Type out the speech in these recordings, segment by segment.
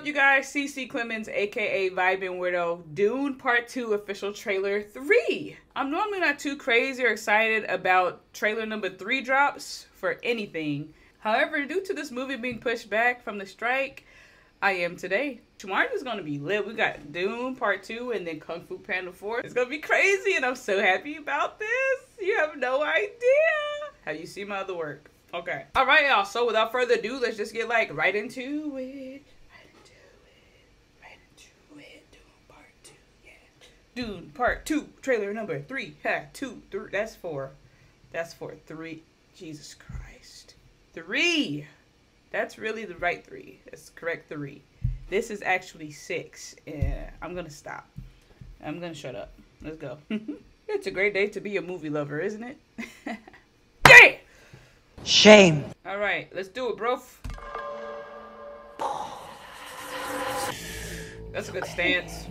up, you guys? CeCe Clemons, aka Vibin Weirdo, Dune Part 2 official trailer 3. I'm normally not too crazy or excited about trailer number 3 drops for anything. However, due to this movie being pushed back from the strike, I am today. Tomorrow is gonna be lit. We got Dune Part 2 and then Kung Fu Panda 4. It's gonna be crazy and I'm so happy about this. You have no idea. Have you seen my other work? Okay. All right, y'all. So without further ado, let's just get like right into it. Right into it. Right into it. Dune Part Two. Yeah. Dune Part Two. Trailer number three. Ha. Two. Three. That's four. That's four. Three. Jesus Christ. Three. That's really the right three. That's correct three. This is actually six. Yeah. I'm gonna stop. I'm gonna shut up. Let's go. it's a great day to be a movie lover, isn't it? yeah. Shame. All right, let's do it, bro. That's a good stance.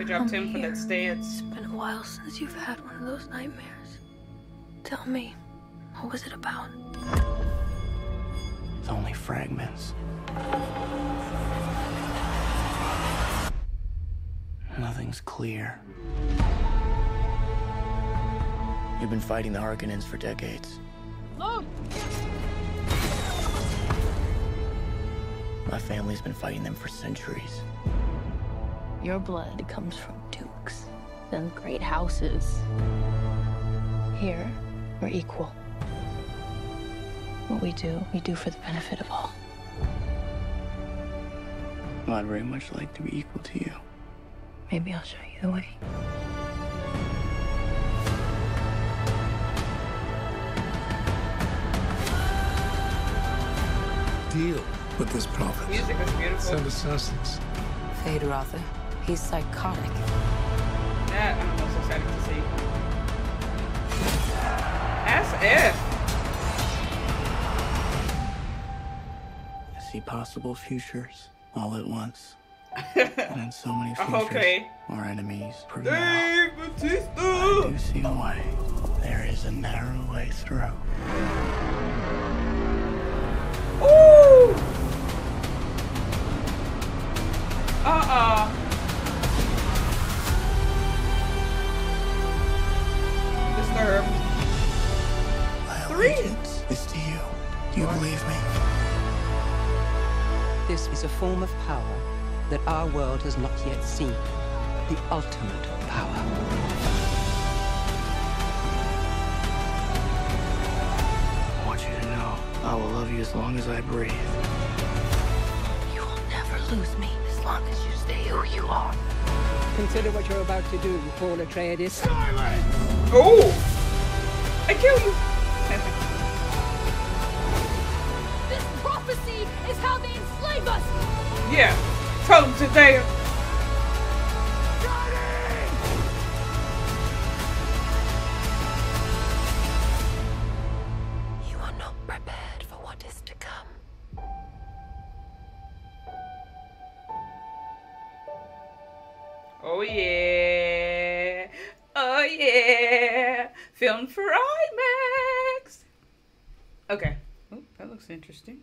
I'm here. Good job, I'm Tim, for that here. stance. It's been a while since you've had one of those nightmares. Tell me, what was it about? It's only fragments. Nothing's clear. You've been fighting the Harkonnens for decades. Look! My family's been fighting them for centuries. Your blood comes from dukes and great houses. Here, we're equal. What we do, we do for the benefit of all. Well, I'd very much like to be equal to you. Maybe I'll show you the way. deal with this prophet. Music is beautiful. Send to Sussex. Feyd-Rautha. He's psychotic. That I'm most excited to see. SF. I see possible futures all at once. and in so many futures, Okay. our enemies prevail. Dave I Bautista. do see a way. There is a narrow way through. Ooh. Believe me? This is a form of power that our world has not yet seen. The ultimate power. I want you to know I will love you as long as I breathe. You will never lose me as long as you stay who you are. Consider what you're about to do, Paul Atreides. Silence! Oh. I kill you. Tell him. You are not prepared for what is to come. Oh yeah. Oh yeah. Film for IMAX. Okay. Oh, that looks interesting.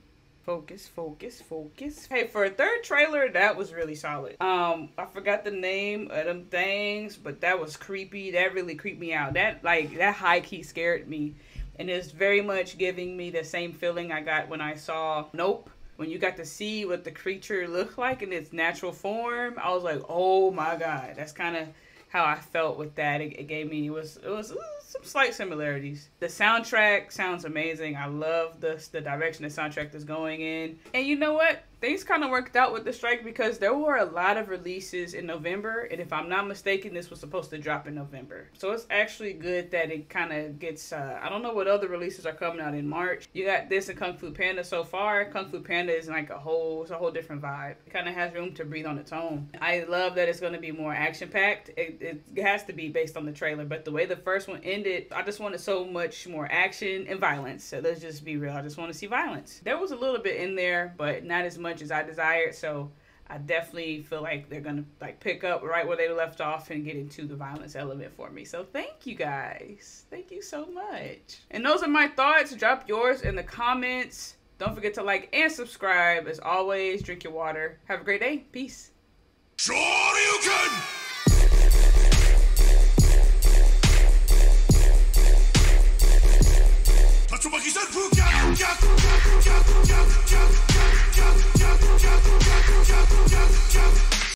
Focus, focus, focus. Hey, for a third trailer, that was really solid. Um, I forgot the name of them things, but that was creepy. That really creeped me out. That like that high key scared me. And it's very much giving me the same feeling I got when I saw Nope when you got to see what the creature looked like in its natural form, I was like, "Oh my god!" That's kind of how I felt with that. It, it gave me it was it was uh, some slight similarities. The soundtrack sounds amazing. I love the the direction the soundtrack is going in. And you know what? Things kind of worked out with the strike because there were a lot of releases in November, and if I'm not mistaken, this was supposed to drop in November. So it's actually good that it kind of gets. Uh, I don't know what other releases are coming out in March. You got this and Kung Fu Panda so far. Kung Fu Panda is like a whole, it's a whole different vibe. It kind of has room to breathe on its own. I love that it's going to be more action packed. It, it has to be based on the trailer, but the way the first one ended, I just wanted so much more action and violence. So let's just be real. I just want to see violence. There was a little bit in there, but not as much as I desired. So I definitely feel like they're gonna like pick up right where they left off and get into the violence element for me. So thank you guys. Thank you so much. And those are my thoughts. Drop yours in the comments Don't forget to like and subscribe. As always, drink your water. Have a great day. Peace. Shoryuken!